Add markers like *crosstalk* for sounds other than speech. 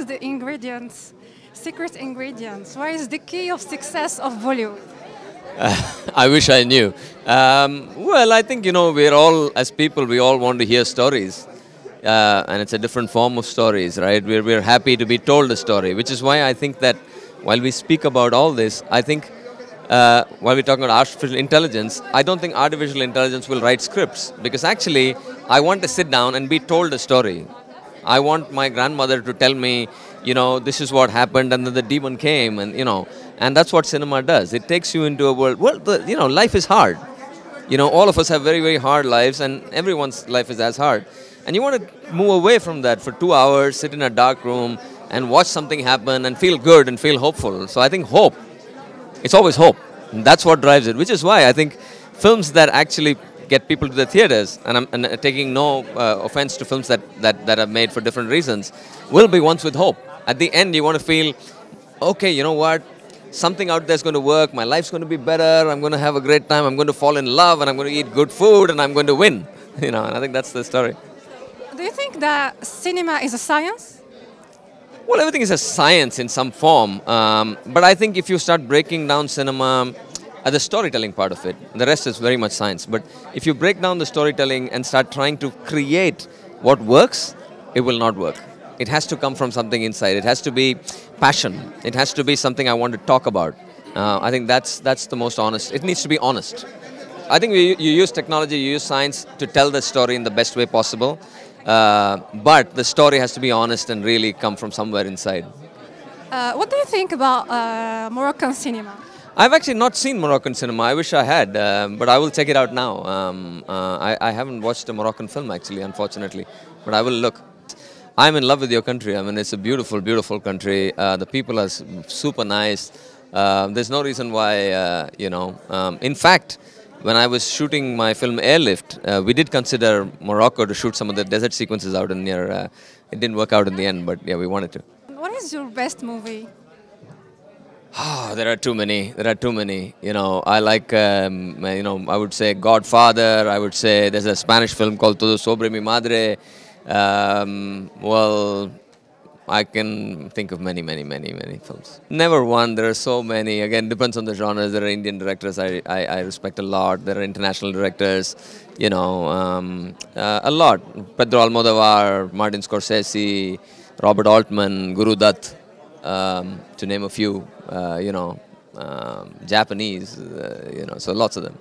is the ingredients, secret ingredients? What is the key of success of Bollywood? *laughs* I wish I knew. Um, well, I think, you know, we're all, as people, we all want to hear stories. Uh, and it's a different form of stories, right? We're, we're happy to be told a story, which is why I think that while we speak about all this, I think uh, while we're talking about artificial intelligence, I don't think artificial intelligence will write scripts because actually I want to sit down and be told a story. I want my grandmother to tell me, you know, this is what happened and then the demon came and, you know, and that's what cinema does. It takes you into a world, well, the, you know, life is hard. You know, all of us have very, very hard lives and everyone's life is as hard. And you want to move away from that for two hours, sit in a dark room and watch something happen and feel good and feel hopeful. So I think hope, it's always hope. And that's what drives it, which is why I think films that actually get people to the theaters, and I'm and taking no uh, offense to films that, that, that are made for different reasons, will be ones with hope. At the end, you want to feel, okay, you know what? Something out there is going to work. My life's going to be better. I'm going to have a great time. I'm going to fall in love, and I'm going to eat good food, and I'm going to win. *laughs* You know, and I think that's the story. Do you think that cinema is a science? Well, everything is a science in some form. Um, but I think if you start breaking down cinema at the storytelling part of it, the rest is very much science. But if you break down the storytelling and start trying to create what works, it will not work. It has to come from something inside. It has to be passion. It has to be something I want to talk about. Uh, I think that's that's the most honest. It needs to be honest. I think you use technology, you use science to tell the story in the best way possible. Uh, but the story has to be honest and really come from somewhere inside. Uh, what do you think about uh, Moroccan cinema? I've actually not seen Moroccan cinema. I wish I had, um, but I will check it out now. Um, uh, I, I, haven't watched a Moroccan film actually, unfortunately, but I will look. I'm in love with your country. I mean, it's a beautiful, beautiful country. Uh, the people are super nice. Uh, there's no reason why, you know. Um, in fact, when I was shooting my film Airlift, uh, we did consider Morocco to shoot some of the desert sequences out in near. Uh, it didn't work out in the end, but yeah, we wanted to. What is your best movie? Oh, there are too many. There are too many. You know, I like, um, you know, I would say Godfather. I would say there's a Spanish film called Todo Sobre Mi Madre. Um, well, I can think of many, many, many, many films. Never one. There are so many. Again, depends on the genres. There are Indian directors I, I, I respect a lot. There are international directors, you know, um, uh, a lot. Pedro Almodovar, Martin Scorsese, Robert Altman, Guru Dutt, um, to name a few, uh, you know, um, Japanese, uh, you know, so lots of them.